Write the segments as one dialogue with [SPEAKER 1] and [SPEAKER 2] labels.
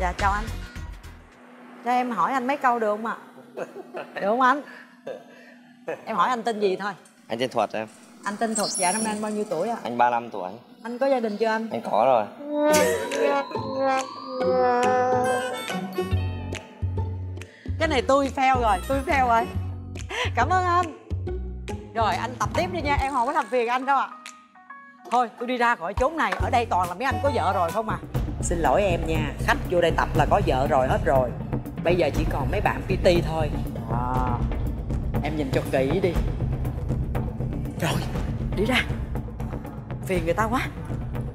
[SPEAKER 1] dạ chào anh. Cho em hỏi anh mấy câu được không ạ? Được không anh? Em hỏi anh tên gì thôi.
[SPEAKER 2] Anh tên Thuật em.
[SPEAKER 1] Anh tên thuật dạ năm nay anh bao nhiêu tuổi ạ?
[SPEAKER 2] Anh 35 tuổi.
[SPEAKER 1] Anh có gia đình chưa anh?
[SPEAKER 2] Anh có rồi.
[SPEAKER 1] Cái này tôi fail rồi tôi fail rồi. Cảm ơn anh. Rồi anh tập tiếp đi nha em không có làm phiền anh đâu ạ. Thôi tôi đi ra khỏi chốn này ở đây toàn là mấy anh có vợ rồi không à xin lỗi em nha khách vô đây tập là có vợ rồi hết rồi. Bây giờ chỉ còn mấy bạn pt thôi. À, em nhìn cho kỹ đi. Rồi đi ra. Phiền người ta quá.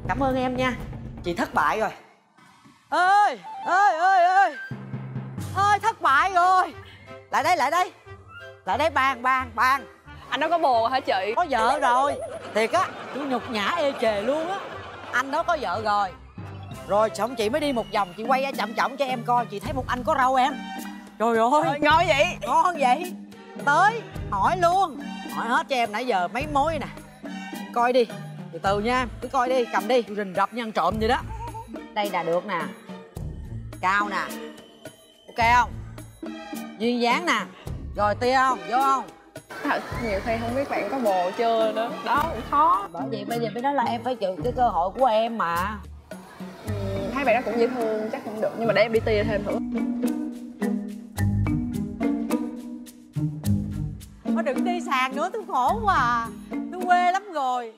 [SPEAKER 1] Cảm ơn em nha. Chị thất bại rồi. Ơi ơi ơi ơi. Ơi thất bại rồi. Lại đây lại đây. Lại đây bàn bàn bàn.
[SPEAKER 3] Anh đó có bồ hả chị?
[SPEAKER 1] Có vợ rồi. Thiệt á tôi nhục nhã ê chề luôn á. Anh đó có vợ rồi rồi xong chị mới đi một vòng chị quay ra chậm chậm cho em coi chị thấy một anh có râu em. Trời ơi.
[SPEAKER 3] Ngon vậy.
[SPEAKER 1] Ngon vậy. Tới hỏi luôn. Hỏi hết cho em nãy giờ mấy mối nè. Coi đi. Từ từ nha cứ coi đi cầm đi. Rình rập nhân trộm vậy đó. Đây là được nè. Cao nè. Ok không? Duyên dáng nè. Rồi tia không? Vô không?
[SPEAKER 3] Thật nhiều khi không biết bạn có bồ chưa nữa. Đó cũng khó.
[SPEAKER 1] Bởi vậy bây giờ mới nói là em phải chịu cái cơ hội của em mà
[SPEAKER 3] bạn đó cũng dễ thương chắc cũng được nhưng mà để em đi tia thêm thử.
[SPEAKER 1] Thôi đừng đi sàn nữa tôi khổ quá à. Tôi quê lắm rồi.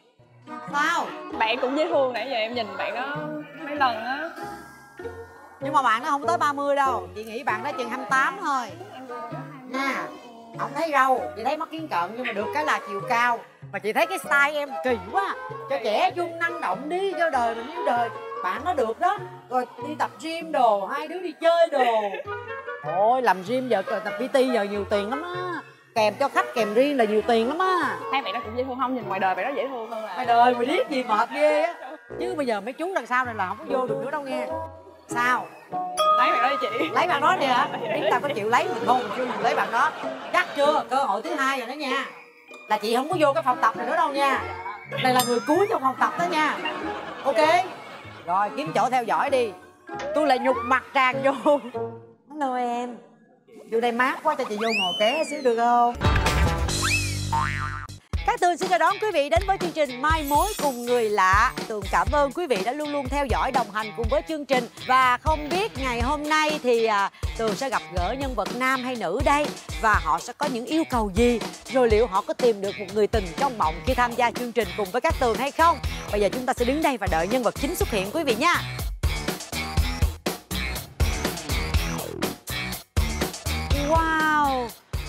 [SPEAKER 1] Sao?
[SPEAKER 3] Bạn cũng dễ thương nãy giờ em nhìn bạn đó mấy lần á.
[SPEAKER 1] Nhưng mà bạn nó không tới 30 đâu Chị nghĩ bạn đó chừng 28 thôi. Nha Không thấy râu Chị thấy mắt kiến cận Nhưng mà được cái là chiều cao. Mà chị thấy cái style em kỳ quá Cho trẻ trung năng động đi Cho đời mình yêu đời Bạn nó được đó. Rồi đi tập gym đồ Hai đứa đi chơi đồ. Ôi làm gym giờ tập PT giờ nhiều tiền lắm á. Kèm cho khách kèm riêng là nhiều tiền lắm á.
[SPEAKER 3] Thấy bạn đó cũng dễ thương không? Nhìn ngoài đời bạn đó dễ thương hơn là
[SPEAKER 1] mày đời mày biết gì mệt ghê á. Chứ bây giờ mấy chú đằng sau này là không có vô được nữa đâu nghe. Sao?
[SPEAKER 3] Lấy bạn đó đi chị.
[SPEAKER 1] Lấy bạn đó đi hả? Biết tao có chịu lấy mình không? Chưa mình lấy bạn đó. Chắc chưa? Cơ hội thứ hai rồi đó nha. Là chị không có vô cái phòng tập này nữa đâu nha. Này là người cuối trong phòng tập đó nha. Ok rồi kiếm chỗ theo dõi đi. Tôi lại nhục mặt tràn vô. Hello em. Vô đây mát quá cho chị vô ngồi ké xíu được không các Tường xin chào đón quý vị đến với chương trình Mai Mối cùng người lạ. Tường cảm ơn quý vị đã luôn luôn theo dõi đồng hành cùng với chương trình và không biết ngày hôm nay thì à, Tường sẽ gặp gỡ nhân vật nam hay nữ đây và họ sẽ có những yêu cầu gì rồi liệu họ có tìm được một người tình trong mộng khi tham gia chương trình cùng với các Tường hay không? Bây giờ chúng ta sẽ đứng đây và đợi nhân vật chính xuất hiện quý vị nha.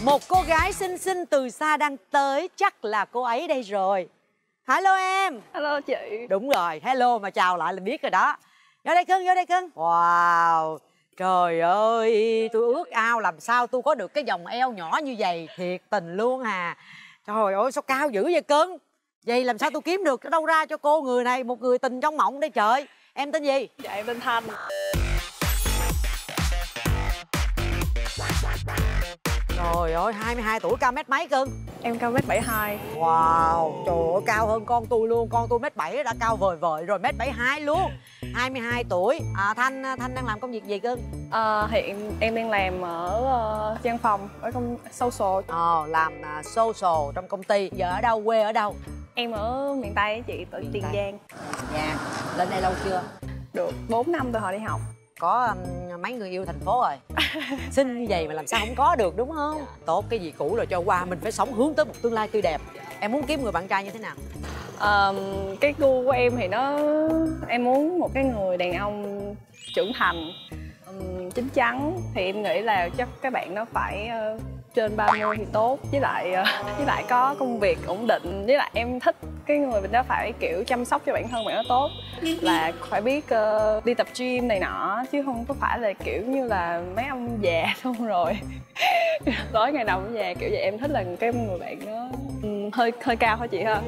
[SPEAKER 1] Một cô gái xinh xinh từ xa đang tới chắc là cô ấy đây rồi. Hello em.
[SPEAKER 3] hello chị
[SPEAKER 1] Đúng rồi, hello mà chào lại là biết rồi đó. Vô đây cưng, vô đây cưng. Wow. Trời ơi, tôi ước ao làm sao tôi có được cái vòng eo nhỏ như vậy, thiệt tình luôn à. Trời ơi, sao cao dữ vậy cưng? Vậy làm sao tôi kiếm được ở đâu ra cho cô người này một người tình trong mộng đây trời. Em tên gì?
[SPEAKER 3] dạ em tên thanh
[SPEAKER 1] Trời ơi, 22 tuổi cao mét mấy cưng?
[SPEAKER 3] em cao mét bảy hai.
[SPEAKER 1] Wow, trời ơi cao hơn con tôi luôn. Con tôi mét bảy đã cao vời vời rồi mét bảy hai luôn. 22 tuổi. À, Thanh Thanh đang làm công việc gì cưng?
[SPEAKER 3] Ờ, hiện em đang làm ở văn phòng ở công social.
[SPEAKER 1] Ờ, làm à, social trong công ty. Giờ ở đâu, quê ở đâu?
[SPEAKER 3] em ở miền tây chị ở tiền giang.
[SPEAKER 1] Nha, lên đây lâu chưa?
[SPEAKER 3] được 4 năm từ hồi đi học
[SPEAKER 1] Có um, mấy người yêu thành phố rồi Xinh như vậy mà làm sao không có được đúng không? Tốt cái gì cũ rồi cho qua Mình phải sống hướng tới một tương lai tươi đẹp Em muốn kiếm người bạn trai như thế nào?
[SPEAKER 3] Ờm, cái gu của em thì nó em muốn một cái người đàn ông trưởng thành ừm, chín chắn thì em nghĩ là chắc các bạn nó phải trên 30 thì tốt. Với lại ờ, với lại có công việc ổn định. Với lại em thích cái người mình đó phải kiểu chăm sóc cho bản thân bạn nó tốt. Là phải biết uh, đi tập gym này nọ chứ không có phải là kiểu như là mấy ông già xong rồi tối ngày nào cũng già kiểu vậy em thích là cái người bạn nó ừ, hơi hơi cao hả chị ha.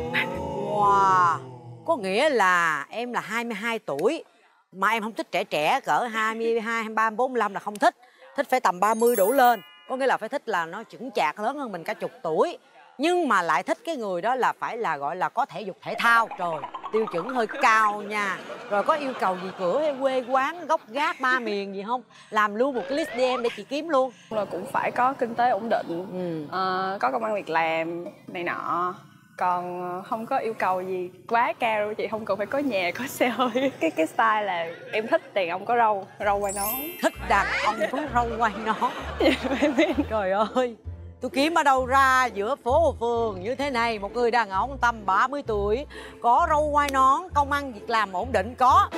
[SPEAKER 1] Wow, có nghĩa là em là 22 tuổi mà em không thích trẻ trẻ cỡ 22, 23, 45 là không thích. Thích phải tầm 30 đổ lên. Có nghĩa là phải thích là nó chững chạc lớn hơn mình cả chục tuổi. nhưng mà lại thích cái người đó là phải là gọi là có thể dục thể thao. Trời tiêu chuẩn hơi cao nha. Rồi có yêu cầu gì cửa hay quê quán gốc gác ba miền gì không? Làm luôn một cái list DM để chị kiếm luôn.
[SPEAKER 3] Là cũng phải có kinh tế ổn định
[SPEAKER 1] ừ.
[SPEAKER 3] ờ, có công ăn việc làm này nọ còn ờ, không có yêu cầu gì quá cao đâu chị không cần phải có nhà có xe hơi. Cái cái style là em thích đàn ông có râu râu quai nón.
[SPEAKER 1] Thích đàn ông có râu quai nón. Trời ơi tôi kiếm ở đâu ra giữa phố phường như thế này? Một người đàn ông tầm 30 tuổi có râu quai nón công ăn việc làm ổn định có.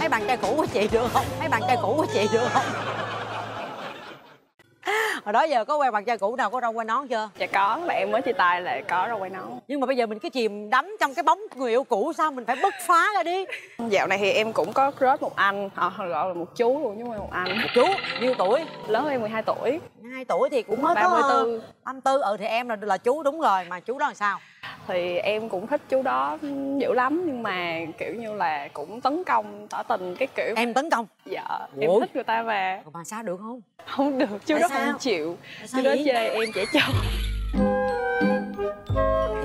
[SPEAKER 1] Mấy bạn trai cũ của chị được không? Mấy bạn trai cũ của chị được không hồi đó giờ có quen bạn trai cũ nào có râu quai nón chưa?
[SPEAKER 3] Dạ có bạn em mới chia tay là có râu quai nón.
[SPEAKER 1] Nhưng mà bây giờ mình cứ chìm đắm trong cái bóng người yêu cũ sao mình phải bứt phá ra đi?
[SPEAKER 3] Dạo này thì em cũng có crush một anh họ gọi là một chú luôn chứ không phải một anh.
[SPEAKER 1] Một chú nhiêu tuổi?
[SPEAKER 3] Lớn hơn em 12 tuổi
[SPEAKER 1] hai tuổi thì cũng mới có
[SPEAKER 3] 34
[SPEAKER 1] 34 ừ thì em là là chú đúng rồi mà chú đó là sao?
[SPEAKER 3] Thì em cũng thích chú đó dữ lắm nhưng mà kiểu như là cũng tấn công tỏ tình cái kiểu.
[SPEAKER 1] Em tấn công?
[SPEAKER 3] Dạ em
[SPEAKER 1] Ủa?
[SPEAKER 3] thích người ta mà.
[SPEAKER 1] Mà sao được không?
[SPEAKER 3] Không được chú
[SPEAKER 1] Tại
[SPEAKER 3] đó
[SPEAKER 1] sao?
[SPEAKER 3] không chịu chú đó chê em trẻ trâu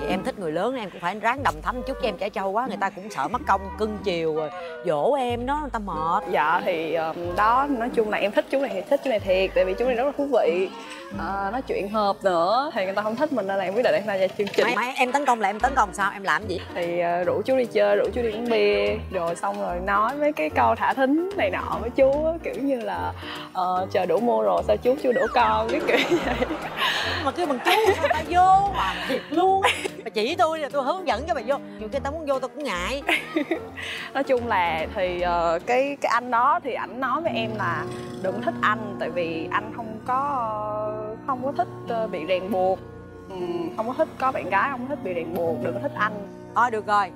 [SPEAKER 1] em thích người lớn em cũng phải ráng đầm thắm chút cho em trẻ trâu quá người ta cũng sợ mất công cưng chiều rồi dỗ em đó người ta mệt.
[SPEAKER 3] Dạ thì um, đó nói chung là em thích chú này thì thích chú này thiệt tại vì chú này rất là thú vị. À, nói chuyện hợp nữa thì người ta không thích mình nên là em quyết định em tham gia chương trình.
[SPEAKER 1] Mà, em tấn công là em tấn công sao em làm gì?
[SPEAKER 3] Thì uh, rủ chú đi chơi rủ chú đi uống bia rồi xong rồi nói mấy cái câu thả thính này nọ với chú á, kiểu như là uh, chờ đủ mua rồi sao chú chưa đủ con? Cái kiểu vậy.
[SPEAKER 1] Mà kêu bằng chú sao ta vô mà thiệt luôn mà chỉ tôi là tôi hướng dẫn cho bà vô. Nhiều khi ta muốn vô tôi cũng ngại.
[SPEAKER 3] Nói chung là thì ờ, cái cái anh đó thì ảnh nói với em là đừng thích anh tại vì anh không có không có thích ờ, bị ràng buộc. Ừm, không có thích có bạn gái không có thích bị ràng buộc đừng có thích anh.
[SPEAKER 1] Thôi được rồi.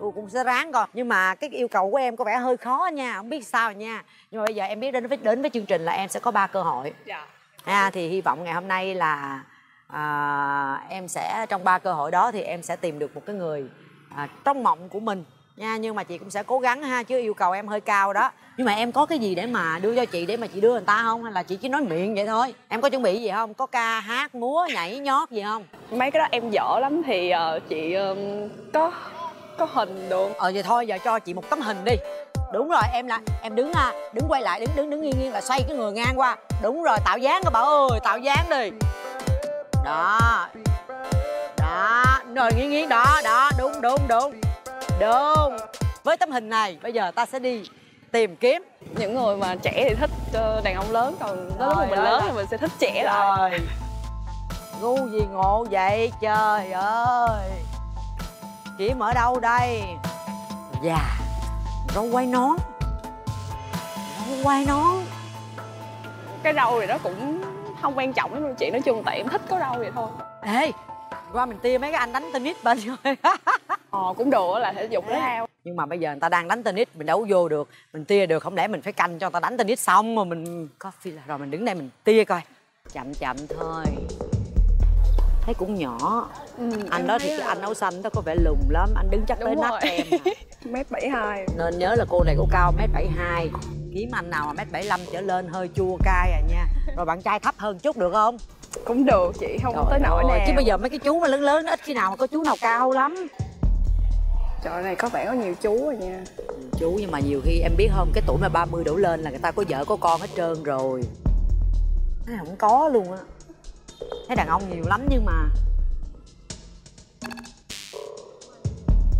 [SPEAKER 1] Tôi cũng sẽ ráng coi. Nhưng mà cái yêu cầu của em có vẻ hơi khó nha không biết sao nha. Nhưng mà bây giờ em biết đến với đến với chương trình là em sẽ có ba cơ hội.
[SPEAKER 3] Dạ.
[SPEAKER 1] À, thì hy vọng ngày hôm nay là à, em sẽ trong ba cơ hội đó thì em sẽ tìm được một cái người à, trong mộng của mình nha. Nhưng mà chị cũng sẽ cố gắng ha chứ yêu cầu em hơi cao đó. Nhưng mà em có cái gì để mà đưa cho chị để mà chị đưa người ta không? Hay là chị chỉ nói miệng vậy thôi? Em có chuẩn bị gì không? Có ca hát múa nhảy nhót gì không?
[SPEAKER 3] Mấy cái đó em dở lắm thì ờ, chị ừm, có có hình được.
[SPEAKER 1] Ờ vậy thôi giờ cho chị một tấm hình đi. Đúng rồi em là em đứng à đứng quay lại đứng đứng đứng nghiêng nghiêng là xoay cái người ngang qua. Đúng rồi tạo dáng các bạn ơi tạo dáng đi đó. Đó rồi nghiêng nghiêng đó đó đúng đúng đúng. Đúng. Với tấm hình này bây giờ ta sẽ đi tìm kiếm.
[SPEAKER 3] Những người mà trẻ thì thích ờ, đàn ông lớn còn tới lúc mà mình lớn thì mình sẽ thích trẻ lại.
[SPEAKER 1] Rồi ngu gì ngộ vậy? Trời ơi. Kiếm ở đâu đây? Dạ rau quay nón. Rau quay nón.
[SPEAKER 3] Cái râu thì nó cũng không quan trọng lắm đâu chị nói chung tại em thích có râu vậy thôi.
[SPEAKER 1] Ê qua mình tia mấy cái anh đánh tennis bên rồi.
[SPEAKER 3] Ờ cũng được là thể dục thể thao.
[SPEAKER 1] nhưng mà bây giờ người ta đang đánh tennis mình đâu có vô được. Mình tia được không lẽ mình phải canh cho người ta đánh tennis xong rồi mình coffee là rồi mình đứng đây mình tia coi. Chậm chậm thôi. Thấy cũng nhỏ.
[SPEAKER 3] Ừ,
[SPEAKER 1] anh
[SPEAKER 3] em
[SPEAKER 1] đó thì
[SPEAKER 3] là-
[SPEAKER 1] anh áo xanh đó có vẻ lùn lắm anh đứng chắc tới
[SPEAKER 3] Đúng
[SPEAKER 1] nách
[SPEAKER 3] rồi.
[SPEAKER 1] em à.
[SPEAKER 3] mét bảy hai.
[SPEAKER 1] Nên nhớ là cô này cô cao mét bảy hai kiếm anh nào mà mét bảy trở lên hơi chua cay à nha. Rồi bạn trai thấp hơn chút được không?
[SPEAKER 3] Cũng được chị không
[SPEAKER 1] Trời
[SPEAKER 3] tới nỗi nào.
[SPEAKER 1] chứ bây giờ mấy cái chú mà lớn lớn ít khi nào mà có chú nào cao lắm.
[SPEAKER 3] Trời này có vẻ có nhiều chú rồi nha.
[SPEAKER 1] Chú nhưng mà nhiều khi em biết không cái tuổi mà 30 đổ lên là người ta có vợ có con hết trơn rồi. Này không có luôn á. Thấy đàn ông nhiều lắm nhưng mà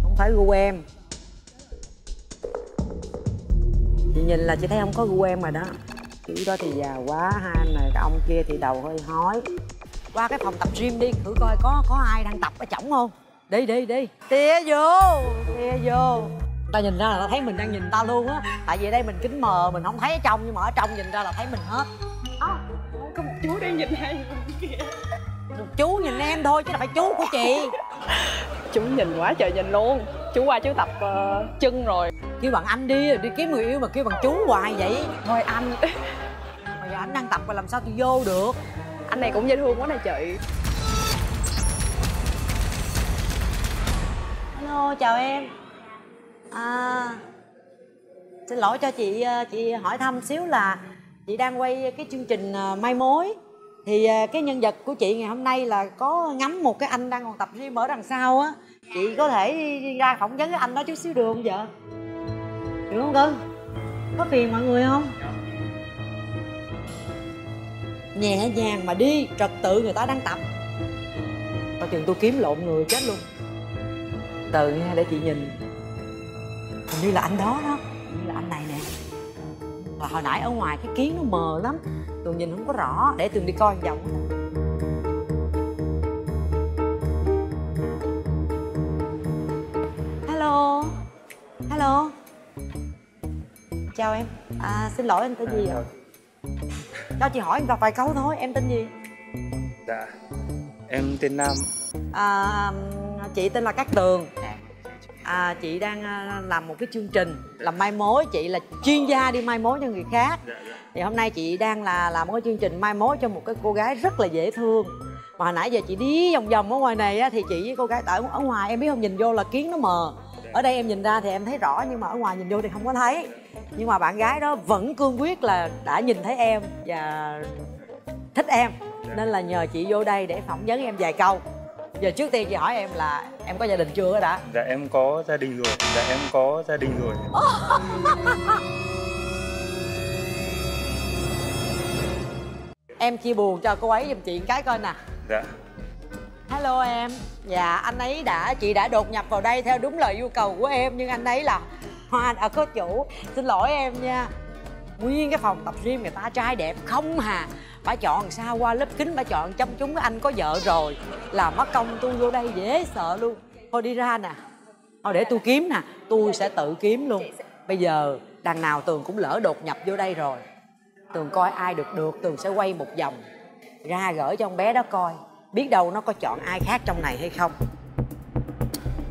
[SPEAKER 1] không phải gu em chị nhìn là chị thấy không có gu em rồi đó. Chú đó thì già quá hai anh này ông kia thì đầu hơi hói. Qua cái phòng tập gym đi thử coi có có ai đang tập ở trỏng không? Đi đi đi. Tia vô tia vô. Ta nhìn ra là ta thấy mình đang nhìn ta luôn á. Tại vì đây mình kính mờ mình không thấy ở trong nhưng mà ở trong nhìn ra là thấy mình hết.
[SPEAKER 3] Có một chú đang nhìn hai người kia
[SPEAKER 1] chú nhìn em thôi chứ là phải chú của chị.
[SPEAKER 3] Chú nhìn quá trời nhìn luôn chú qua chú tập ờ, chân rồi.
[SPEAKER 1] Kêu bằng anh đi đi kiếm người yêu mà kêu bằng chú hoài vậy.
[SPEAKER 3] Thôi anh.
[SPEAKER 1] Mà giờ anh đang tập mà làm sao tôi vô được?
[SPEAKER 3] Anh này cũng dễ thương quá nè chị.
[SPEAKER 1] Hello, chào em. À, xin lỗi cho chị ờ, chị hỏi thăm xíu là chị đang quay cái chương trình ờ, Mai Mối. Thì cái nhân vật của chị ngày hôm nay là có ngắm một cái anh đang còn tập gym ở đằng sau á chị có thể đi, ra phỏng vấn với anh đó chút xíu được không vợ? Được không cưng có phiền mọi người không? Nhẹ nhàng mà đi trật tự người ta đang tập coi chừng tôi kiếm lộn người chết luôn. Từ nha để chị nhìn. Hình như là anh đó đó. Hình như là anh này nè. Và hồi nãy ở ngoài cái kiến nó mờ lắm. Tường nhìn không có rõ. Để tường đi coi một vòng. Chào em. À, xin lỗi anh tên gì ạ? Cho chị hỏi em gặp vài câu thôi em tên gì?
[SPEAKER 2] Dạ Em tên Nam.
[SPEAKER 1] À, chị tên là Cát Tường. À, chị đang à, làm một cái chương trình làm mai mối chị là chuyên gia đi mai mối cho người khác.
[SPEAKER 2] Dạ dạ.
[SPEAKER 1] Thì hôm nay chị đang là làm một cái chương trình mai mối cho một cái cô gái rất là dễ thương. Mà hồi nãy giờ chị đi vòng vòng ở ngoài này á, thì chị với cô gái ở ở ngoài em biết không? Nhìn vô là kiến nó mờ ở đây em nhìn ra thì em thấy rõ nhưng mà ở ngoài nhìn vô thì không có thấy. Nhưng mà bạn gái đó vẫn cương quyết là đã nhìn thấy em và thích em. Nên là nhờ chị vô đây để phỏng vấn em vài câu. Giờ trước tiên chị hỏi em là em có gia đình chưa đã?
[SPEAKER 2] Dạ em có gia đình rồi. Dạ em có gia đình rồi.
[SPEAKER 1] Em chia buồn cho cô ấy giùm chị một cái coi nè.
[SPEAKER 2] Dạ
[SPEAKER 1] Hello, em. Dạ anh ấy đã, Chị đã đột nhập vào đây theo đúng lời yêu cầu của em, Nhưng anh ấy là Hoa đã có chủ. Xin lỗi em nha. Nguyên cái phòng tập gym người ta trai đẹp không hà. Bà chọn sao qua lớp kính, Bà chọn chăm chúng anh có vợ rồi. Làm mất công tôi vô đây dễ sợ luôn. Thôi đi ra nè. Thôi để tôi kiếm nè. Tôi sẽ tự kiếm luôn. Bây giờ đằng nào Tường cũng lỡ đột nhập vô đây rồi. Tường coi ai được được, Tường sẽ quay một vòng. Ra gửi cho con bé đó coi biết đâu nó có chọn ai khác trong này hay không?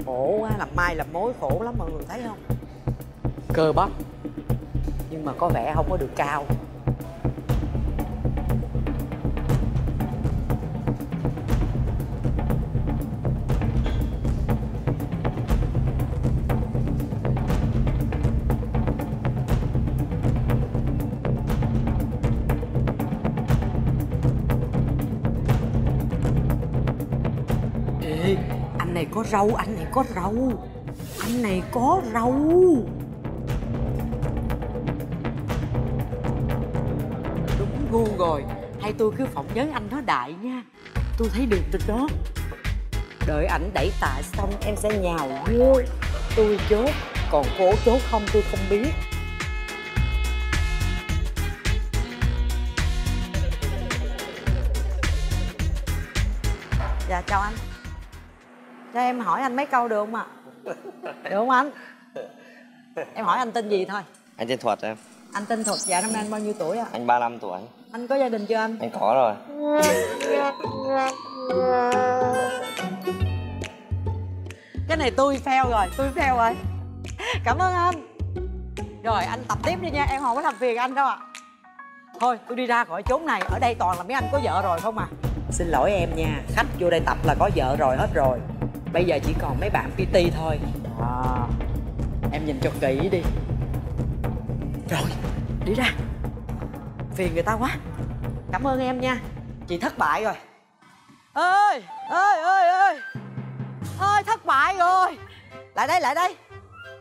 [SPEAKER 1] Khổ quá làm mai làm mối khổ lắm mọi người thấy không? Cơ bắp. Nhưng mà có vẻ không có được cao có râu, anh này có râu Anh này có râu Đúng gu rồi. Hay tôi cứ phỏng vấn anh đó đại nha. Tôi thấy được từ đó. Đợi ảnh đẩy tạ xong em sẽ nhào vô Tôi chốt Còn cô chốt không tôi không biết. Dạ chào anh Cho em hỏi anh mấy câu được không ạ? Được không anh? Em hỏi anh tên gì thôi.
[SPEAKER 4] Anh tên Thuật em,
[SPEAKER 1] Anh tên Thuật, dạ năm nay anh bao nhiêu tuổi ạ?
[SPEAKER 4] anh 35 tuổi.
[SPEAKER 1] Anh có gia đình chưa anh?
[SPEAKER 4] Anh có rồi.
[SPEAKER 1] Cái này tôi fail rồi, tôi fail rồi. Cảm ơn anh. Rồi anh tập tiếp đi nha, em không có làm phiền anh đâu ạ. Thôi tôi đi ra khỏi chốn này Ở đây toàn là mấy anh có vợ rồi không à? Xin lỗi em nha, khách vô đây tập là có vợ rồi hết rồi Bây giờ chỉ còn mấy bạn PT thôi. À, Em nhìn cho kỹ đi. Rồi, đi ra. Phiền người ta quá. Cảm ơn em nha. Chị thất bại rồi. Ơi ơi ơi ơi ơi thất bại rồi. Lại đây lại đây.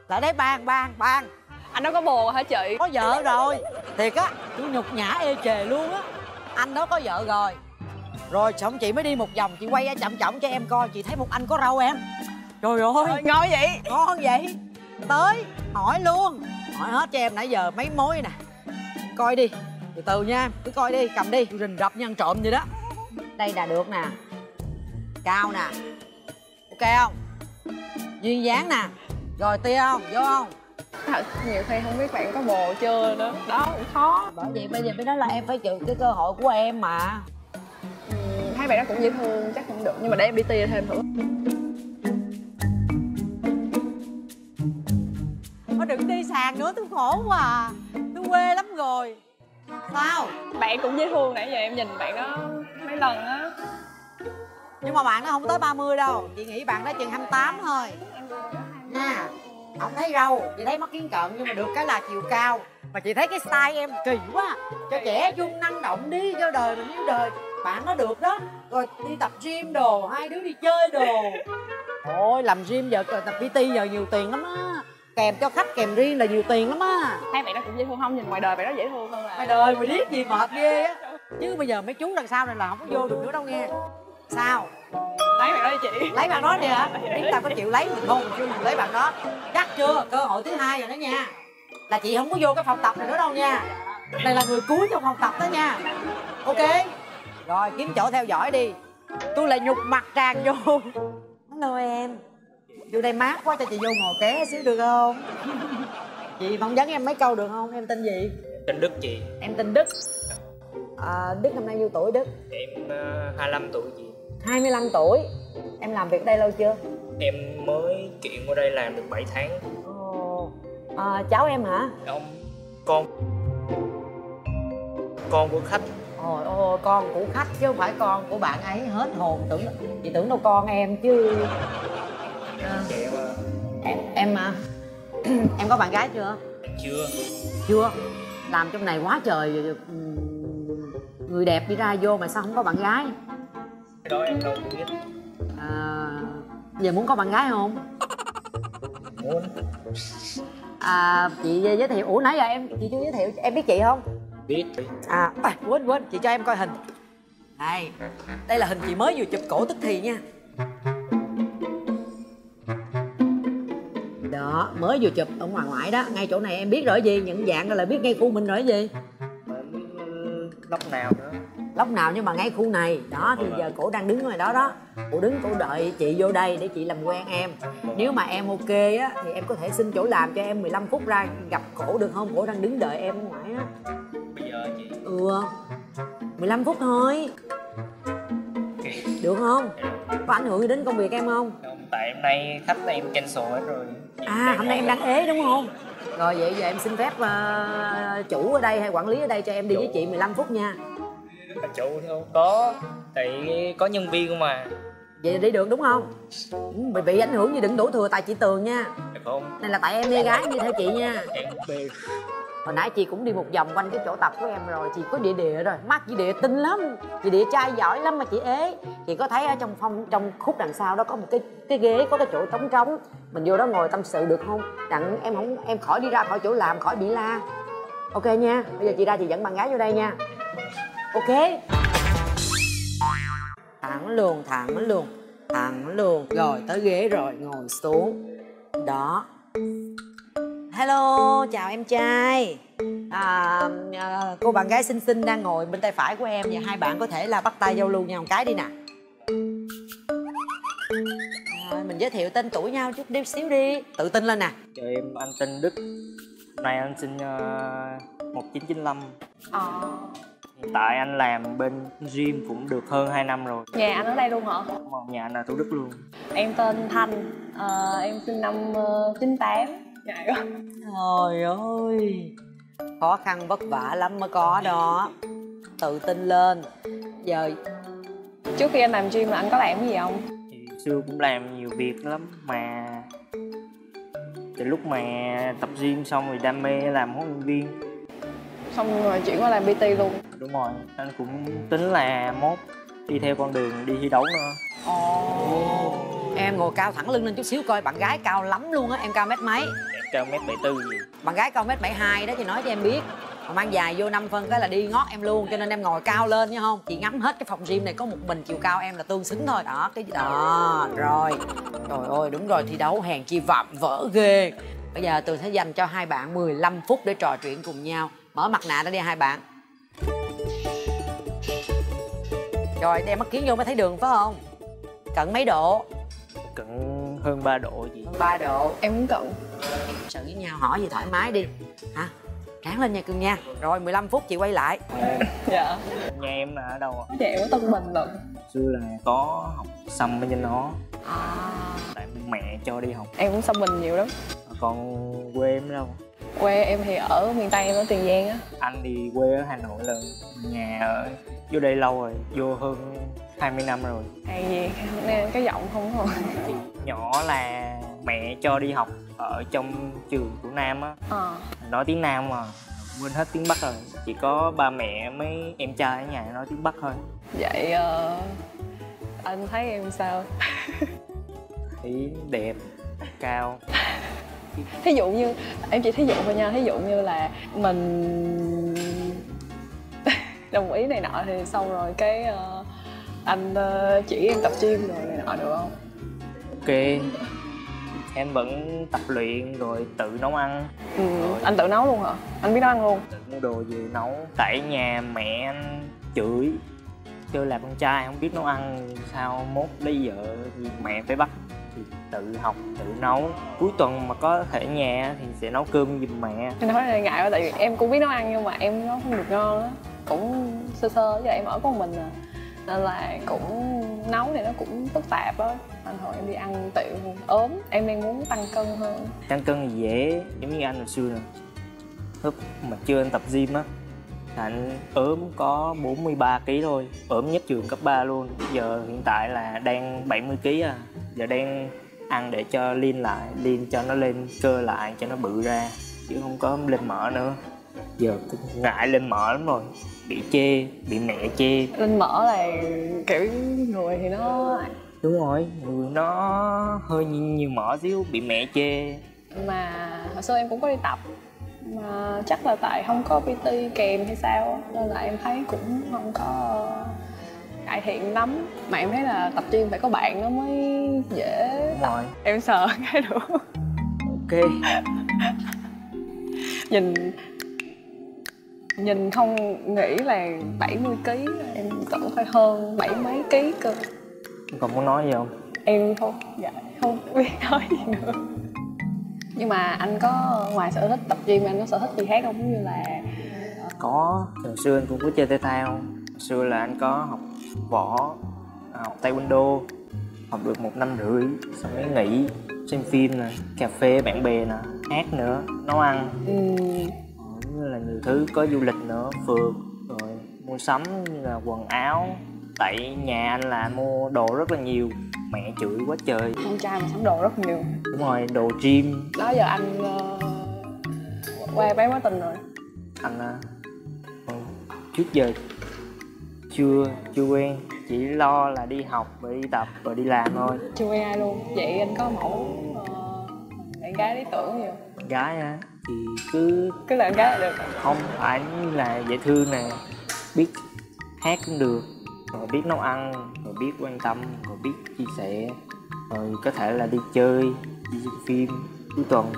[SPEAKER 1] Lại đây bàn bàn bàn.
[SPEAKER 3] Anh đó có bồ hả chị?
[SPEAKER 1] Có vợ rồi. Thiệt á tôi nhục nhã ê chề luôn á. Anh đó có vợ rồi rồi xong chị mới đi một vòng chị quay ra chậm chậm cho em coi chị thấy một anh có râu em. Trời ơi.
[SPEAKER 3] Ngon vậy?
[SPEAKER 1] Ngon vậy? Tới hỏi luôn. Hỏi hết cho em nãy giờ mấy mối nè. Coi đi từ từ nha cứ coi đi cầm đi. Rình rập như ăn trộm vậy đó. Đây là được nè. Cao nè. Ok không? Duyên dáng nè. Rồi tia không? Vô không?
[SPEAKER 3] Thật, nhiều khi không biết bạn có bồ chưa nữa. Đó cũng khó.
[SPEAKER 1] Bởi vậy bây giờ mới nói là em phải chịu cái cơ hội của em mà
[SPEAKER 3] bạn đó cũng dễ thương chắc cũng được. Nhưng mà để em đi tia thêm thử.
[SPEAKER 1] Thôi đừng đi sàn nữa tôi khổ quá à. Tôi quê lắm rồi. Sao?
[SPEAKER 3] Bạn cũng dễ thương nãy giờ em nhìn bạn đó mấy lần á.
[SPEAKER 1] Nhưng mà bạn nó không tới 30 đâu. Chị nghĩ bạn đó chừng 28 thôi. Nha không thấy râu chị thấy mắt kiến cận nhưng mà được cái là chiều cao. Mà chị thấy cái style em kỳ quá. Cho trẻ trung năng động đi cho đời mình yêu đời bạn nó được đó. Rồi đi tập gym đồ hai đứa đi chơi đồ. Ôi làm gym giờ tập PT giờ nhiều tiền lắm á. Kèm cho khách kèm riêng là nhiều tiền lắm á.
[SPEAKER 3] Hai bạn nó cũng dễ thương không? Nhìn ngoài đời bạn nó dễ thương hơn là
[SPEAKER 1] mày đời mày biết gì mệt ghê á. Chứ bây giờ mấy chú đằng sau này là không có vô được nữa đâu nghe. Sao?
[SPEAKER 3] Lấy bạn đó đi chị.
[SPEAKER 1] Lấy bạn đó đi hả? Biết tao có chịu lấy mình không? Chưa mình lấy bạn đó. Chắc chưa? Cơ hội thứ hai rồi đó nha. Là chị không có vô cái phòng tập này nữa đâu nha. Này là người cuối trong phòng tập đó nha. Ok rồi kiếm chỗ theo dõi đi. Tôi là nhục mặt tràn vô. Hello em. Vô đây mát quá cho chị vô ngồi ké xíu được không? Chị phỏng vấn em mấy câu được không? Em tên gì?
[SPEAKER 4] Tên Đức chị.
[SPEAKER 1] Em tên đức. À, đức năm nay nhiêu tuổi đức?
[SPEAKER 4] Em uh, 25 tuổi chị.
[SPEAKER 1] 25 tuổi. Em làm việc đây lâu chưa?
[SPEAKER 4] Em mới chuyển qua đây làm được 7 tháng.
[SPEAKER 1] Ồ, à, cháu em hả?
[SPEAKER 4] Ông con Con của khách
[SPEAKER 1] Ôi ôi con của khách chứ không phải con của bạn ấy hết hồn tưởng chị tưởng đâu con em chứ à, em em mà em có bạn gái chưa?
[SPEAKER 4] Chưa
[SPEAKER 1] Chưa. Làm trong này quá trời ừm, người đẹp đi ra vô mà sao không có bạn gái?
[SPEAKER 4] Cái đó em đâu biết
[SPEAKER 1] À, giờ muốn có bạn gái không?
[SPEAKER 4] Muốn
[SPEAKER 1] À, chị giới thiệu ủa nãy giờ em chị chưa giới thiệu em biết chị không?
[SPEAKER 4] Biết.
[SPEAKER 1] À, à quên quên chị cho em coi hình. Đây đây là hình chị mới vừa chụp cổ tức thì nha. Đó mới vừa chụp ở ngoài ngoại đó ngay chỗ này em biết rồi gì những dạng là biết ngay khu mình rồi gì.
[SPEAKER 4] Lúc nào nữa?
[SPEAKER 1] Lúc nào nhưng mà ngay khu này. Đó thì giờ cổ đang đứng ngoài đó đó. Cổ đứng cổ đợi chị vô đây để chị làm quen em. Nếu mà em ok á thì em có thể xin chỗ làm cho em 15 phút ra gặp cổ được không? Cổ đang đứng đợi em ở ngoài á
[SPEAKER 4] giờ chị.
[SPEAKER 1] Ừ 15 phút thôi. Được không? Có ảnh hưởng gì đến công việc em không?
[SPEAKER 4] Không, Tại hôm nay khách em cancel hết rồi.
[SPEAKER 1] À hôm nay em đang ế đúng không? Rồi vậy giờ em xin phép ờ, chủ ở đây hay quản lý ở đây cho em đi với chị 15 phút nha.
[SPEAKER 4] Bà chủ không có Tại có nhân viên mà.
[SPEAKER 1] Vậy đi được đúng không? Ừ, bị bị ảnh hưởng gì đừng đổ thừa tại chị tường nha.
[SPEAKER 4] Được không.
[SPEAKER 1] Này là tại em mê gái như theo chị nha.
[SPEAKER 4] Em
[SPEAKER 1] hồi nãy chị cũng đi một vòng quanh cái chỗ tập của em rồi, chị có địa địa rồi. Mắt chị địa tinh lắm, chị địa trai giỏi lắm mà chị ế. Chị có thấy ở trong phong, trong khúc đằng sau đó có một cái cái ghế, có cái chỗ trống trống. Mình vô đó ngồi tâm sự được không? Đặng, em không, em khỏi đi ra khỏi chỗ làm, khỏi bị la. Ok nha, bây giờ chị ra chị dẫn bạn gái vô đây nha. Ok. Thẳng luôn thẳng luôn thẳng luôn rồi, tới ghế rồi, ngồi xuống. Đó hello chào em trai. À, à, cô bạn gái xinh xinh đang ngồi bên tay phải của em và hai bạn có thể là bắt tay giao lưu nhau một cái đi nè. À, mình giới thiệu tên tuổi nhau chút đi xíu đi. Tự tin lên nè.
[SPEAKER 4] Cho em anh tên Đức. Hôm nay anh sinh uh, 1995 Hiện tại anh làm bên gym cũng được hơn 2 năm rồi.
[SPEAKER 3] Nhà anh ở đây luôn hả?
[SPEAKER 4] Nhà anh là Thủ Đức luôn.
[SPEAKER 3] Em tên thanh Ờ, em sinh năm uh, 98 ngại quá
[SPEAKER 1] trời ơi. Khó khăn vất vả lắm mới có đó. Tự tin lên. Giờ
[SPEAKER 3] trước khi anh làm gym là anh có làm cái gì không?
[SPEAKER 4] Thì xưa cũng làm nhiều việc lắm mà từ lúc mà tập gym xong rồi đam mê làm huấn luyện viên.
[SPEAKER 3] Xong rồi chuyển qua làm pt luôn.
[SPEAKER 4] Đúng rồi anh cũng tính là mốt đi theo con đường đi thi đấu nữa.
[SPEAKER 1] Ồ. Em ngồi cao thẳng lưng lên chút xíu coi bạn gái cao lắm luôn á em cao mét mấy
[SPEAKER 4] cao mét bảy tư. Gì
[SPEAKER 1] bạn gái cao mét bảy hai đó chị nói cho em biết. Mà mang dài vô 5 phân cái là đi ngót em luôn cho nên em ngồi cao lên nha không? Chị ngắm hết cái phòng gym này có một mình chiều cao em là tương xứng thôi. Đó cái đó rồi. Trời ơi đúng rồi thi đấu hèn chi vạm vỡ ghê. Bây giờ tôi sẽ dành cho hai bạn 15 phút để trò chuyện cùng nhau. Mở mặt nạ ra đi hai bạn. Rồi đeo mắt kiến vô mới thấy đường phải không? Cận mấy độ?
[SPEAKER 4] Cận hơn 3 độ gì
[SPEAKER 1] hơn 3 độ.
[SPEAKER 3] Em cũng cận
[SPEAKER 1] sự với nhau. Hỏi gì thoải mái đi. Hả? Ráng lên nha cưng nha. Rồi 15 phút chị quay lại.
[SPEAKER 3] Dạ.
[SPEAKER 4] Nhà em là ở đâu ạ?
[SPEAKER 3] Dạ em ở tân bình lận.
[SPEAKER 4] Xưa là có học xăm bên trên nó
[SPEAKER 3] à,
[SPEAKER 4] tại mẹ cho đi học.
[SPEAKER 3] Em cũng xăm mình nhiều lắm.
[SPEAKER 4] Còn quê em đâu?
[SPEAKER 3] Quê em thì ở miền tây em ở tiền giang á.
[SPEAKER 4] Anh thì quê ở hà nội là nhà ở vô đây lâu rồi vô hơn 20 năm rồi.
[SPEAKER 3] Hay gì? Nên cái giọng không
[SPEAKER 4] thì nhỏ là mẹ cho đi học ở trong trường của nam á.
[SPEAKER 3] Ờ.
[SPEAKER 4] Nói tiếng nam mà quên hết tiếng bắc rồi. Chỉ có ba mẹ mấy em trai ở nhà nói tiếng bắc thôi.
[SPEAKER 3] Vậy ờ, anh thấy em sao?
[SPEAKER 4] Thấy đẹp cao.
[SPEAKER 3] Thí dụ như em chỉ thí dụ thôi nha thí dụ như là mình đồng ý này nọ thì xong rồi cái ờ, anh ờ, chỉ em tập gym rồi này nọ được không?
[SPEAKER 4] Ok em vẫn tập luyện rồi tự nấu ăn.
[SPEAKER 3] Ừ, anh tự nấu luôn hả? Anh biết nấu ăn luôn?
[SPEAKER 4] Tự mua đồ về nấu. Tại nhà mẹ anh chửi kêu là con trai không biết nấu ăn sao mốt lấy vợ thì mẹ phải bắt. Thì tự học tự nấu. Cuối tuần mà có thể nhà thì sẽ nấu cơm giùm mẹ.
[SPEAKER 3] Em nói này ngại quá tại vì em cũng biết nấu ăn nhưng mà em nấu không được ngon á. Cũng sơ sơ với em ở con mình à nên là cũng nấu thì nó cũng phức tạp á anh hồi em đi ăn tiểu ốm, em đang muốn tăng cân hơn.
[SPEAKER 4] Tăng cân thì dễ, giống như anh hồi xưa nè. Lúc mà chưa anh tập gym á anh ốm có 43 kg thôi, ốm nhất trường cấp 3 luôn. Giờ hiện tại là đang 70 kg à giờ đang ăn để cho lean lại, lean cho nó lên cơ lại, cho nó bự ra, chứ không có lên mỡ nữa. Giờ cũng ngại lên mỡ lắm rồi bị chê bị mẹ chê.
[SPEAKER 3] Lên mỡ là kiểu người thì nó
[SPEAKER 4] đúng rồi người nó hơi nhiều, nhiều mỡ xíu bị mẹ chê.
[SPEAKER 3] Mà hồi xưa em cũng có đi tập mà chắc là tại không có PT kèm hay sao nên là em thấy cũng không có cải thiện lắm. Mà em thấy là tập gym phải có bạn nó mới dễ
[SPEAKER 4] đúng rồi.
[SPEAKER 3] Em sợ cái đủ
[SPEAKER 4] ok.
[SPEAKER 3] Nhìn nhìn không nghĩ là 70 kg em tưởng phải hơn bảy mấy ký cơ.
[SPEAKER 4] Còn muốn nói gì không?
[SPEAKER 3] Em không dạ không biết nói gì nữa. Nhưng mà anh có ngoài sở thích tập gym anh có sở thích gì khác không? Giống như là
[SPEAKER 4] có. Hồi xưa anh cũng có chơi thể thao. Hồi xưa là anh có học võ học taekwondo học được một năm rưỡi xong mới nghỉ xem phim nè cà phê bạn bè nè hát nữa nấu ăn. Cũng như là nhiều thứ. Có du lịch nữa phượt rồi mua sắm như là quần áo tại nhà anh là mua đồ rất là nhiều. Mẹ chửi quá trời.
[SPEAKER 3] Con trai mà sắm đồ rất nhiều.
[SPEAKER 4] Đúng rồi đồ gym.
[SPEAKER 3] Đó giờ anh ờ, qua bé mối tình rồi.
[SPEAKER 4] Anh ừ, trước giờ chưa chưa quen. Chỉ lo là đi học rồi đi tập rồi đi làm thôi.
[SPEAKER 3] Chưa quen ai luôn. Vậy anh có mẫu ờ, bạn gái lý tưởng gì không?
[SPEAKER 4] Gái á thì cứ
[SPEAKER 3] cứ là bạn gái là được.
[SPEAKER 4] không phải là dễ thương nè. Biết hát cũng được rồi biết nấu ăn rồi biết quan tâm rồi biết chia sẻ. Rồi có thể là đi chơi đi xem phim cuối tuần.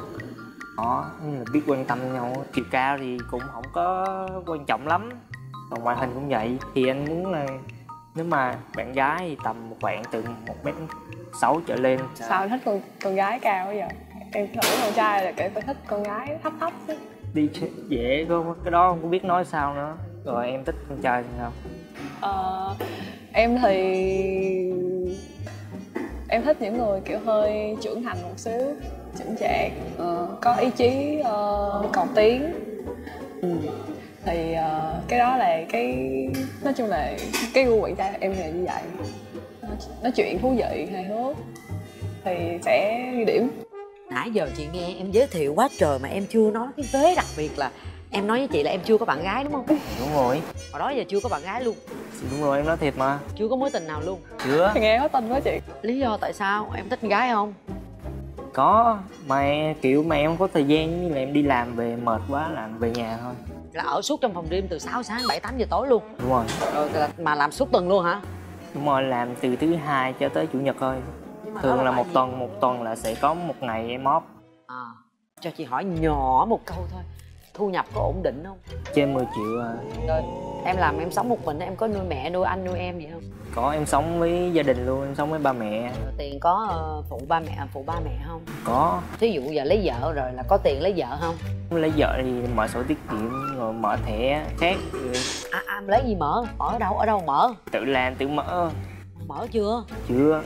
[SPEAKER 4] Đó như là biết quan tâm nhau. Chiều cao thì cũng không có quan trọng lắm còn ngoại hình cũng vậy. Thì anh muốn là nếu mà bạn gái thì tầm một bạn từ một mét sáu trở lên.
[SPEAKER 3] Sao anh thích con con gái cao bây giờ em tưởng con trai là kiểu phải thích con gái thấp thấp chứ.
[SPEAKER 4] Đi chơi dễ không cái đó không có biết nói sao nữa. Rồi em thích con trai thì sao?
[SPEAKER 3] Ờ, em thì em thích những người kiểu hơi trưởng thành một xíu chững chạc ờ, có ý chí uh, cầu tiến. Ừ. thì ờ, cái đó là cái nói chung là cái gu bạn trai em là như vậy. Nói, nói chuyện thú vị hài hước thì sẽ ghi điểm
[SPEAKER 1] nãy giờ chị nghe em giới thiệu quá trời mà em chưa nói cái vế đặc biệt là em nói với chị là em chưa có bạn gái đúng không?
[SPEAKER 4] Đúng rồi.
[SPEAKER 1] Hồi đó giờ chưa có bạn gái luôn.
[SPEAKER 4] Đúng rồi em nói thiệt mà.
[SPEAKER 1] Chưa có mối tình nào luôn.
[SPEAKER 4] Chưa.
[SPEAKER 3] Nghe có tin quá chị.
[SPEAKER 1] Lý do tại sao em thích con gái không?
[SPEAKER 4] Có mà kiểu mà em không có thời gian như là em đi làm về mệt quá làm về nhà thôi.
[SPEAKER 1] Là ở suốt trong phòng gym từ 6 sáng 7 8 giờ tối luôn.
[SPEAKER 4] Đúng rồi.
[SPEAKER 1] Rồi là, mà làm suốt tuần luôn hả?
[SPEAKER 4] Đúng rồi làm từ thứ hai cho tới chủ nhật thôi
[SPEAKER 1] Nhưng mà đó
[SPEAKER 4] thường là một tuần một tuần là sẽ có một ngày em off.
[SPEAKER 1] À, cho chị hỏi nhỏ một câu thôi. Thu nhập có ổn định không?
[SPEAKER 4] Trên 10 triệu à.
[SPEAKER 1] rồi em làm em sống một mình em có nuôi mẹ nuôi anh nuôi em gì không?
[SPEAKER 4] Có em sống với gia đình luôn em sống với ba mẹ.
[SPEAKER 1] Rồi tiền có ờ, phụ ba mẹ phụ ba mẹ không?
[SPEAKER 4] Có.
[SPEAKER 1] Thí dụ giờ lấy vợ rồi là có tiền lấy vợ không?
[SPEAKER 4] Lấy vợ thì mở sổ tiết kiệm rồi mở thẻ khác.
[SPEAKER 1] À, à lấy gì mở? Mở ở đâu? Ở đâu mở?
[SPEAKER 4] Tự làm tự mở.
[SPEAKER 1] Mở chưa?
[SPEAKER 4] Chưa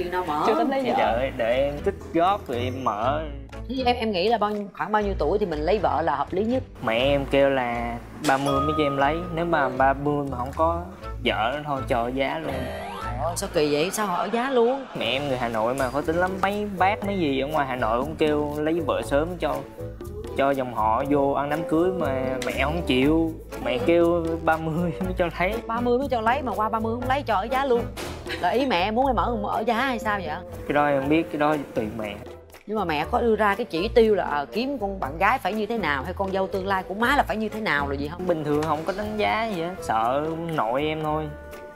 [SPEAKER 1] chừng nào mở?
[SPEAKER 3] Chưa tính lấy vợ.
[SPEAKER 4] Đợi đợi em tích góp rồi em mở.
[SPEAKER 1] Em em nghĩ là bao nhiêu khoảng bao nhiêu tuổi thì mình lấy vợ là hợp lý nhất?
[SPEAKER 4] Mẹ em kêu là 30 mới cho em lấy nếu mà 30 mà không có vợ thôi chờ giá luôn.
[SPEAKER 1] Ôi, sao kỳ vậy? Sao hỏi giá luôn?
[SPEAKER 4] Mẹ em người hà nội mà khó tính lắm. Mấy bác mấy gì ở ngoài hà nội cũng kêu lấy vợ sớm cho cho dòng họ vô ăn đám cưới mà mẹ không chịu mẹ kêu 30 mới cho lấy.
[SPEAKER 1] 30 mới cho lấy mà qua 30 không lấy cho ở giá luôn. Là ý mẹ muốn em ở ở giá hay sao vậy?
[SPEAKER 4] Cái đó em không biết cái đó tùy mẹ.
[SPEAKER 1] Nhưng mà mẹ có đưa ra cái chỉ tiêu là à, kiếm con bạn gái phải như thế nào hay con dâu tương lai của má là phải như thế nào rồi gì không?
[SPEAKER 4] Bình thường không có đánh giá gì hết sợ nội em thôi.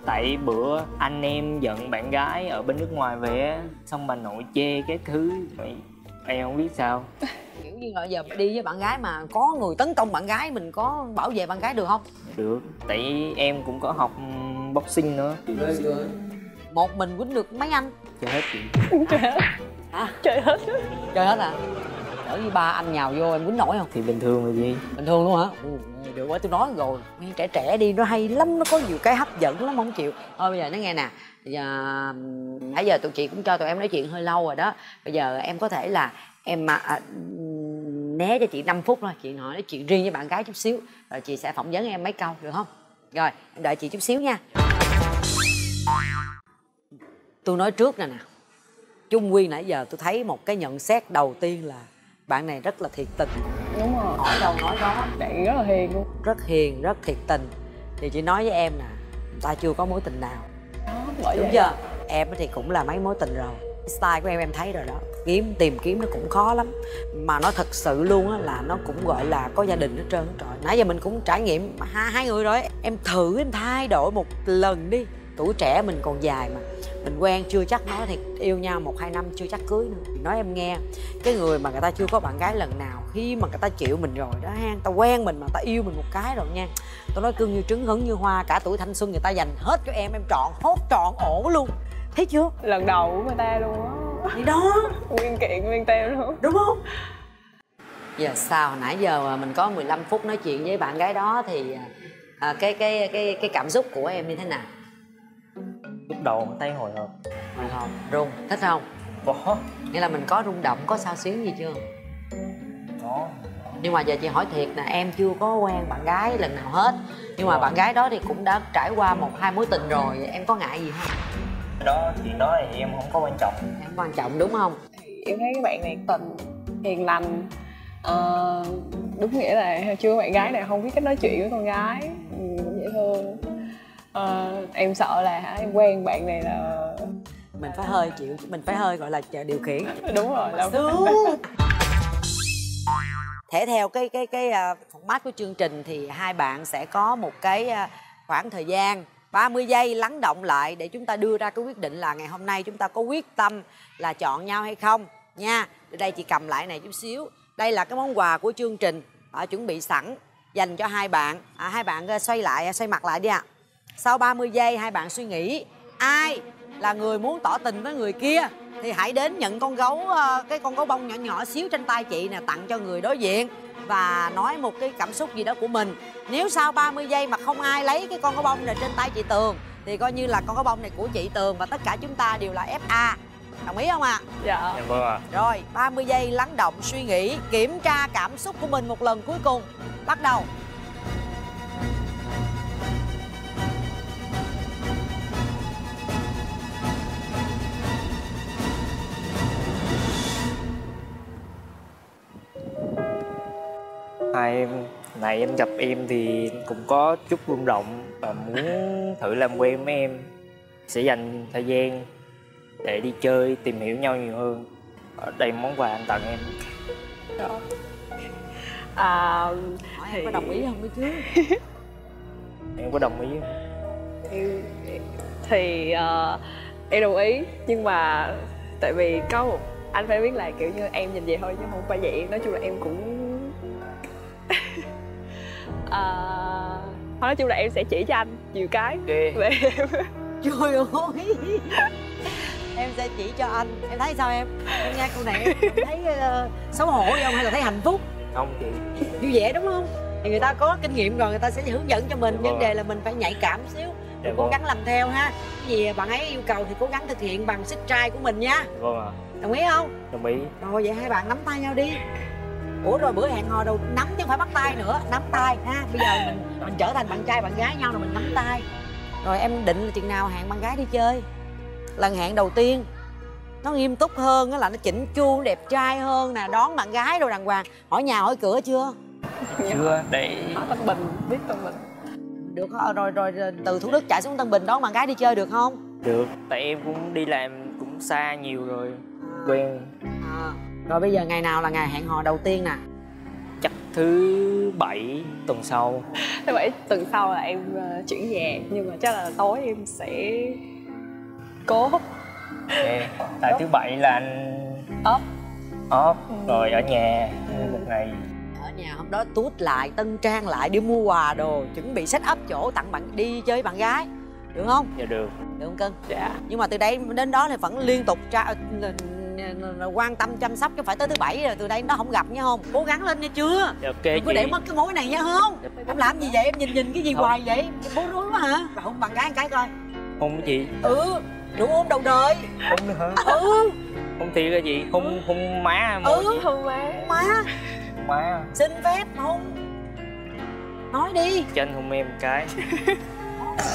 [SPEAKER 4] Tại bữa anh em giận bạn gái ở bên nước ngoài về xong bà nội chê cái thứ. Em không biết sao
[SPEAKER 1] như là giờ đi với bạn gái mà có người tấn công bạn gái mình có bảo vệ bạn gái được không?
[SPEAKER 4] Được. Tại em cũng có học boxing nữa.
[SPEAKER 1] Một mình quýnh được mấy anh?
[SPEAKER 4] Chơi hết chị.
[SPEAKER 1] Hả?
[SPEAKER 3] Chơi hết.
[SPEAKER 1] Chơi hết à? Ở như ba anh nhào vô em quýnh nổi không?
[SPEAKER 4] Thì bình thường rồi gì?
[SPEAKER 1] Bình thường luôn hả? Ừ, được quá tôi nói rồi. Mấy trẻ trẻ đi nó hay lắm nó có nhiều cái hấp dẫn lắm không chịu. Thôi bây giờ nó nghe nè. Bây giờ nãy giờ tụi chị cũng cho tụi em nói chuyện hơi lâu rồi đó. Bây giờ em có thể là em mà à, ừm, né cho chị 5 phút thôi. Chị hỏi nói chuyện riêng với bạn gái chút xíu rồi chị sẽ phỏng vấn em mấy câu được không? Rồi em đợi chị chút xíu nha. Tôi nói trước nè nè. Chung quy nãy giờ tôi thấy một cái nhận xét đầu tiên là bạn này rất là thiệt tình.
[SPEAKER 3] Đúng rồi
[SPEAKER 1] hỏi đâu nói đó.
[SPEAKER 3] Bạn rất là hiền luôn.
[SPEAKER 1] Rất hiền rất thiệt tình. Thì chị nói với em nè ta chưa có mối tình nào.
[SPEAKER 3] Đó
[SPEAKER 1] đúng
[SPEAKER 3] vậy.
[SPEAKER 1] chưa? Em thì cũng là mấy mối tình rồi. Style của em em thấy rồi đó kiếm tìm kiếm nó cũng khó lắm. Mà nó thật sự luôn á là nó cũng gọi là có gia đình hết trơn. Hết trọi nãy giờ mình cũng trải nghiệm hai, hai người rồi em thử em thay đổi một lần đi. Tuổi trẻ mình còn dài mà. Mình quen chưa chắc nói thì yêu nhau một hai năm chưa chắc cưới nữa. Nói em nghe cái người mà người ta chưa có bạn gái lần nào khi mà người ta chịu mình rồi đó ha ta quen mình mà ta yêu mình một cái rồi nha. Tôi nói cưng như trứng hứng như hoa cả tuổi thanh xuân người ta dành hết cho em em trọn hốt trọn ổ luôn. Thấy chưa?
[SPEAKER 3] Lần đầu của người ta luôn á
[SPEAKER 1] thì đó.
[SPEAKER 3] Nguyên kiện nguyên tem luôn.
[SPEAKER 1] Đúng không? Giờ sao? Hồi nãy giờ mà mình có 15 phút nói chuyện với bạn gái đó thì à, cái cái cái cái cảm xúc của em như thế nào?
[SPEAKER 4] Lúc đầu thấy hồi hộp.
[SPEAKER 1] Hồi hộp run. Thích không?
[SPEAKER 4] Có.
[SPEAKER 1] Nghĩa là mình có rung động có sao xuyến gì chưa?
[SPEAKER 4] Có.
[SPEAKER 1] Nhưng mà giờ chị hỏi thiệt nè em chưa có quen bạn gái lần nào hết. Nhưng mà bạn gái đó thì cũng đã trải qua một hai mối tình rồi. Em có ngại gì không
[SPEAKER 4] đó chuyện đó thì em không có quan trọng.
[SPEAKER 1] Em quan trọng đúng không?
[SPEAKER 3] Em thấy các bạn này tình hiền lành. Ờ, đúng nghĩa là chưa có bạn gái nào không biết cách nói chuyện với con gái. Ừ, cũng dễ thương. Ờ, em sợ là hả em quen bạn này là
[SPEAKER 1] mình phải hơi chịu mình phải hơi gọi là chờ điều khiển.
[SPEAKER 3] Đúng rồi là
[SPEAKER 1] xuống thể theo cái cái cái uh, format của chương trình thì hai bạn sẽ có một cái à, khoảng thời gian 30 giây lắng động lại để chúng ta đưa ra cái quyết định là ngày hôm nay chúng ta có quyết tâm là chọn nhau hay không nha. Ở đây chị cầm lại này chút xíu. Đây là cái món quà của chương trình. À, chuẩn bị sẵn dành cho hai bạn. À, hai bạn ờ, xoay lại ờ, xoay mặt lại đi ạ. Sau 30 giây hai bạn suy nghĩ ai là người muốn tỏ tình với người kia thì hãy đến nhận con gấu ờ, cái con gấu bông nhỏ nhỏ xíu trên tay chị nè tặng cho người đối diện và nói một cái cảm xúc gì đó của mình. Nếu sau 30 giây mà không ai lấy cái con gấu bông này trên tay chị Tường thì coi như là con gấu bông này của chị Tường và tất cả chúng ta đều là FA đồng ý không ạ?
[SPEAKER 3] Dạ.
[SPEAKER 4] Em vâng ạ.
[SPEAKER 1] Rồi 30 giây lắng động suy nghĩ kiểm tra cảm xúc của mình một lần cuối cùng. Bắt đầu
[SPEAKER 4] hai em này anh gặp em thì cũng có chút rung động và muốn thử làm quen với em. Sẽ dành thời gian để đi chơi tìm hiểu nhau nhiều hơn. Ở đây món quà anh tặng em.
[SPEAKER 3] À,
[SPEAKER 1] hỏi
[SPEAKER 3] Thì-
[SPEAKER 1] em có đồng ý không chứ
[SPEAKER 4] em có đồng ý. Không?
[SPEAKER 3] em thì ờ, em đồng ý nhưng mà tại vì có một anh phải biết là kiểu như em nhìn vậy thôi chứ không phải vậy. Nói chung là em cũng à, thôi nói chung là em sẽ chỉ cho anh nhiều cái
[SPEAKER 4] ok.
[SPEAKER 3] về em.
[SPEAKER 1] Trời ơi. Em sẽ chỉ cho anh. Em thấy sao em? Em nghe câu này em thấy ờ, xấu hổ không? Hay là thấy hạnh phúc?
[SPEAKER 4] Không chị.
[SPEAKER 1] Vui vẻ đúng không? Thì người ta có kinh nghiệm rồi người ta sẽ hướng dẫn cho mình.
[SPEAKER 4] Dạ
[SPEAKER 1] vấn
[SPEAKER 4] vâng.
[SPEAKER 1] đề là mình phải nhạy cảm xíu.
[SPEAKER 4] Dạ
[SPEAKER 1] cố
[SPEAKER 4] vâng.
[SPEAKER 1] gắng làm theo ha. Cái gì bạn ấy yêu cầu thì cố gắng thực hiện bằng sức trai của mình nha.
[SPEAKER 4] Vâng ạ.
[SPEAKER 1] Đồng ý không?
[SPEAKER 4] Đồng ý.
[SPEAKER 1] Rồi vậy hai bạn nắm tay nhau đi ủa rồi bữa hẹn hò đâu nắm chứ không phải bắt tay nữa nắm tay ha? Bây giờ mình mình trở thành bạn trai bạn gái nhau rồi mình nắm tay. Rồi em định là chừng nào hẹn bạn gái đi chơi? Lần hẹn đầu tiên nó nghiêm túc hơn á là nó chỉnh chu đẹp trai hơn nè đón bạn gái đồ đàng hoàng. Hỏi nhà hỏi cửa chưa?
[SPEAKER 4] Chưa để
[SPEAKER 3] ở Tân Bình biết Tân Bình.
[SPEAKER 1] Được ờ, rồi, rồi rồi từ thủ đức chạy xuống tân bình đón bạn gái đi chơi được không?
[SPEAKER 4] Được tại em cũng đi làm cũng xa nhiều rồi quen
[SPEAKER 1] rồi bây giờ ngày nào là ngày hẹn hò đầu tiên nè?
[SPEAKER 4] Chắc thứ bảy tuần sau.
[SPEAKER 3] Thế vậy tuần sau là em ờ, chuyển về Nhưng mà chắc là tối em sẽ cố.
[SPEAKER 4] Nè, tại thứ bảy là anh
[SPEAKER 3] Off.
[SPEAKER 4] off
[SPEAKER 3] Ừ.
[SPEAKER 4] rồi ở nhà. Một ngày.
[SPEAKER 1] Ở nhà hôm đó tút lại tân trang lại đi mua quà đồ chuẩn bị set up chỗ tặng bạn đi chơi bạn gái. Được không?
[SPEAKER 4] Dạ được.
[SPEAKER 1] Được không cưng
[SPEAKER 3] Dạ.
[SPEAKER 1] Nhưng mà từ đây đến đó thì vẫn liên tục tra, quan tâm chăm sóc chứ phải tới thứ bảy rồi từ đây đó không gặp nha không? Cố gắng lên nha chưa?
[SPEAKER 4] Dạ ok
[SPEAKER 1] đừng có
[SPEAKER 4] chị.
[SPEAKER 1] để mất cái mối này nha không em làm gì vậy? Em nhìn nhìn cái gì
[SPEAKER 4] Không.
[SPEAKER 1] hoài vậy? Bối rối quá hả? Hôn bạn gái một cái coi.
[SPEAKER 4] Hôn gì?
[SPEAKER 1] Ừ đủ ôm đầu đời.
[SPEAKER 4] Hôn nữa hả?
[SPEAKER 1] Ừ.
[SPEAKER 4] Hôn thiệt cái gì? Hôn hôn má
[SPEAKER 1] Ừ.
[SPEAKER 3] Thương má.
[SPEAKER 1] Má.
[SPEAKER 4] Má.
[SPEAKER 1] Xin phép hôn. Nói đi.
[SPEAKER 4] Anh hôn em cái.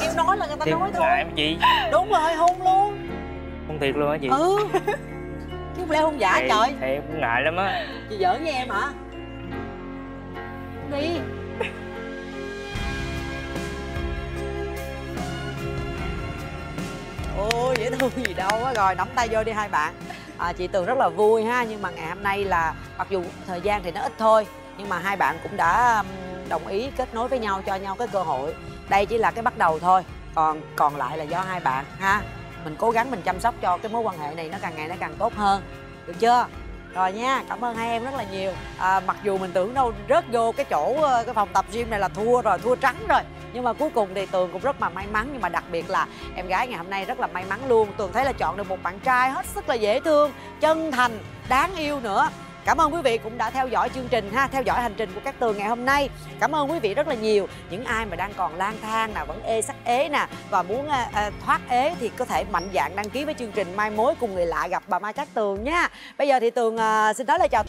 [SPEAKER 1] Kêu nói là người ta
[SPEAKER 4] thì
[SPEAKER 1] nói thôi.
[SPEAKER 4] ngại cái gì?
[SPEAKER 1] Đúng rồi hôn luôn.
[SPEAKER 4] Hôn thiệt luôn hả chị?
[SPEAKER 1] Ừ chứ không lẽ hôn giả
[SPEAKER 4] Thì-
[SPEAKER 1] trời?
[SPEAKER 4] thì em cũng ngại lắm á.
[SPEAKER 1] Chị giỡn với em hả? Đi. Ôi dễ thương gì đâu á. Rồi nắm tay vô đi hai bạn. À, chị tường rất là vui ha nhưng mà ngày hôm nay là mặc dù thời gian thì nó ít thôi nhưng mà hai bạn cũng đã đồng ý kết nối với nhau cho nhau cái cơ hội. Đây chỉ là cái bắt đầu thôi còn còn lại là do hai bạn ha mình cố gắng mình chăm sóc cho cái mối quan hệ này nó càng ngày nó càng tốt hơn. Được chưa? Rồi nha cảm ơn hai em rất là nhiều. À, mặc dù mình tưởng đâu rớt vô cái chỗ ờ, cái phòng tập gym này là thua rồi thua trắng rồi. Nhưng mà cuối cùng thì tường cũng rất là may mắn. Nhưng mà đặc biệt là em gái ngày hôm nay rất là may mắn luôn. Tường thấy là chọn được một bạn trai hết sức là dễ thương chân thành đáng yêu nữa. Cảm ơn quý vị cũng đã theo dõi chương trình ha, theo dõi hành trình của các tường ngày hôm nay. Cảm ơn quý vị rất là nhiều. Những ai mà đang còn lang thang nào vẫn ê sắc ế nè và muốn à, à, thoát ế thì có thể mạnh dạn đăng ký với chương trình Mai mối cùng người lạ gặp bà Mai Cát Tường nha. Bây giờ thì Tường à, xin nói lời chào